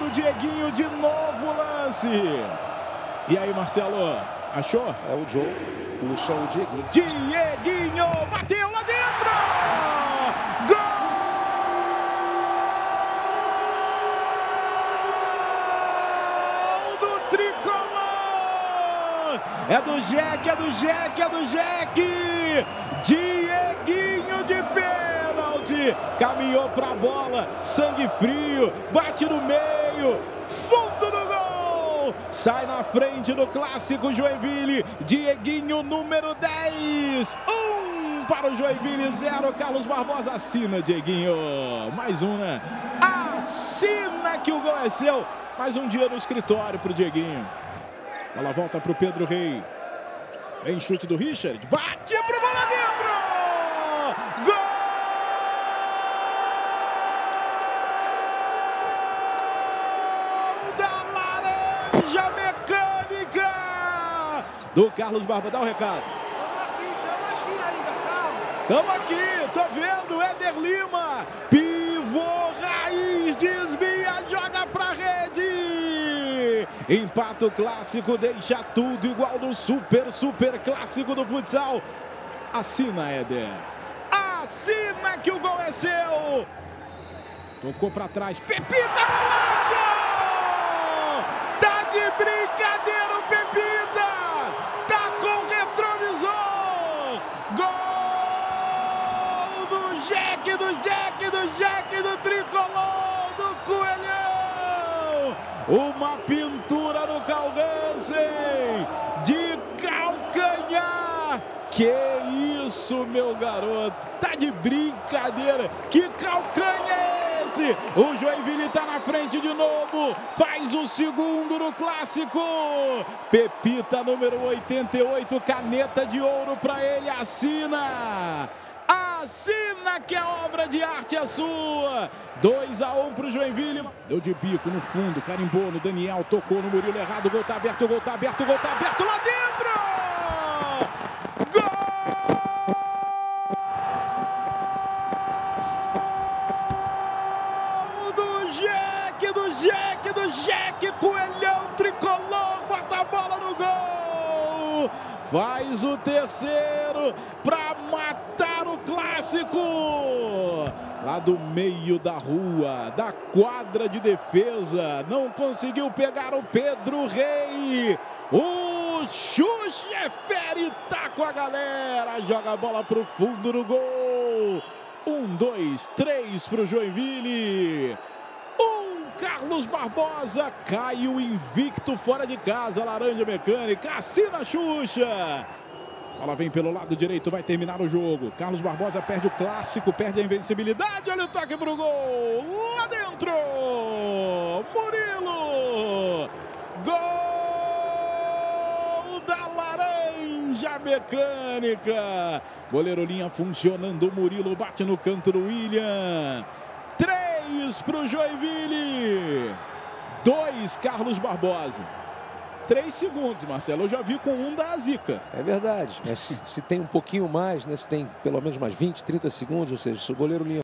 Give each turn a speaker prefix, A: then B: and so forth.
A: do Dieguinho de novo lance. E aí, Marcelo, achou?
B: É o Joe, puxa o Dieguinho.
A: Dieguinho bateu lá dentro! Gol do Tricolor! É do Jeque, é do Jeque, é do Jeque! Dieguinho Caminhou pra bola, sangue frio, bate no meio, fundo do gol! Sai na frente do clássico Joinville, Dieguinho número 10. Um para o Joinville, zero. Carlos Barbosa assina, Dieguinho. Mais um, né? Assina que o gol é seu. Mais um dia no escritório pro Dieguinho. Ela volta pro Pedro Rei. Vem chute do Richard. Bate pro bola dentro! Gol! da Laranja Mecânica! Do Carlos Barba. Dá o recado. Tamo aqui, tô vendo, Éder Lima, pivô raiz, desvia, joga pra rede. Empato clássico, deixa tudo igual no super, super clássico do futsal. Assina, Éder. Assina que o gol é seu. Tocou pra trás, Pepita! Do Jeque, do Tricolor, do Coelhão! Uma pintura no Calgansen de calcanhar! Que isso, meu garoto! Tá de brincadeira! Que calcanha é esse? O Joinville tá na frente de novo! Faz o segundo no clássico! Pepita número 88, caneta de ouro pra ele, assina! Assina que a obra de arte é sua! 2 a 1 um pro Joinville. Deu de bico no fundo, carimbou no Daniel, tocou no Murilo errado, o gol tá aberto, o gol tá aberto, o gol tá aberto lá dentro! Gol do Jeque, do Jeque, do Jeque, Coelhão tricolor, bota a bola no gol! Faz o terceiro para matar o clássico! Lá do meio da rua, da quadra de defesa, não conseguiu pegar o Pedro Rei. O Xuxa é tá com a galera, joga a bola pro fundo do gol. Um, dois, três pro Joinville. Um, Carlos Barbosa caiu invicto fora de casa. Laranja Mecânica, assina Xuxa. Bola vem pelo lado direito, vai terminar o jogo. Carlos Barbosa perde o clássico, perde a invencibilidade. Olha o toque pro gol. Lá dentro. Murilo. Gol da Laranja Mecânica. Goleiro linha funcionando. Murilo bate no canto do William. Três pro Joinville. Dois, Carlos Barbosa. Três segundos, Marcelo. Eu já vi com um da Zica.
B: É verdade, mas se tem um pouquinho mais, né? Se tem pelo menos mais 20, 30 segundos, ou seja, se o goleiro linha